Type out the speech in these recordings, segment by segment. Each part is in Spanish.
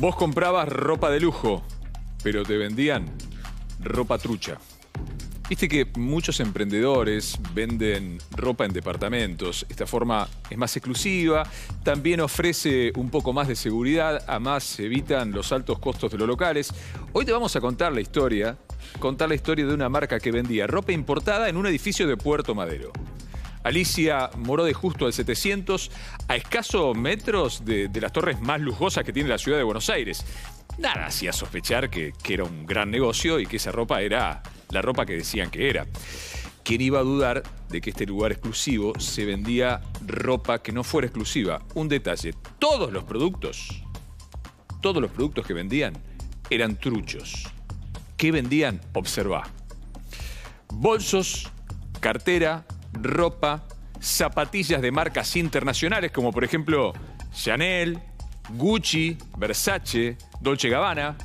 Vos comprabas ropa de lujo, pero te vendían ropa trucha. Viste que muchos emprendedores venden ropa en departamentos. Esta forma es más exclusiva, también ofrece un poco más de seguridad, además se evitan los altos costos de los locales. Hoy te vamos a contar la historia, contar la historia de una marca que vendía ropa importada en un edificio de Puerto Madero. Alicia moró de justo al 700, a escasos metros de, las torres más lujosas que tiene la ciudad de Buenos Aires. Nada hacía sospechar que, que era un gran negocio y que esa ropa era la ropa que decían que era. ¿Quién iba a dudar de que este lugar exclusivo se vendía ropa que no fuera exclusiva? Un detalle, todos los productos, todos los productos que vendían eran truchos. ¿Qué vendían? Observa. Bolsos, cartera, ropa, zapatillas de marcas internacionales como por ejemplo Chanel, Gucci, Versace, Dolce Gabbana,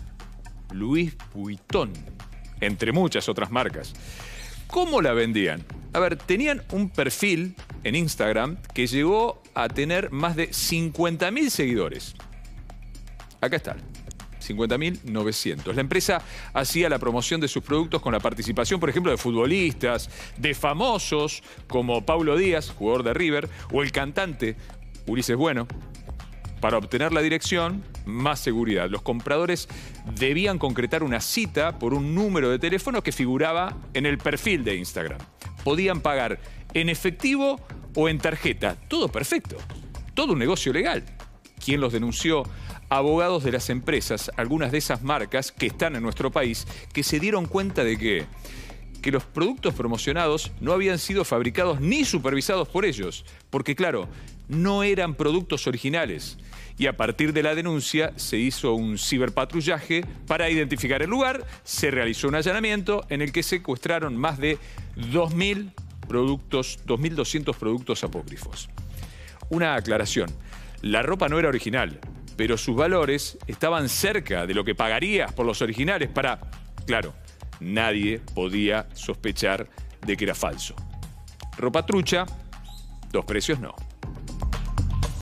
Louis Vuitton, entre muchas otras marcas. ¿Cómo la vendían? A ver, tenían un perfil en Instagram que llegó a tener más de 50.000 seguidores. Acá está. 50.900. La empresa hacía la promoción de sus productos con la participación, por ejemplo, de futbolistas, de famosos como Paulo Díaz, jugador de River, o el cantante Ulises Bueno. Para obtener la dirección, más seguridad. Los compradores debían concretar una cita por un número de teléfono que figuraba en el perfil de Instagram. Podían pagar en efectivo o en tarjeta. Todo perfecto. Todo un negocio legal. ¿Quién los denunció? Abogados de las empresas, algunas de esas marcas que están en nuestro país, que se dieron cuenta de que que los productos promocionados no habían sido fabricados ni supervisados por ellos, porque claro, no eran productos originales. Y a partir de la denuncia se hizo un ciberpatrullaje para identificar el lugar, se realizó un allanamiento en el que secuestraron más de 2.000 productos, 2.200 productos apócrifos. Una aclaración, la ropa no era original, pero sus valores estaban cerca de lo que pagarías por los originales para, claro, nadie podía sospechar de que era falso. Ropa trucha, dos precios no.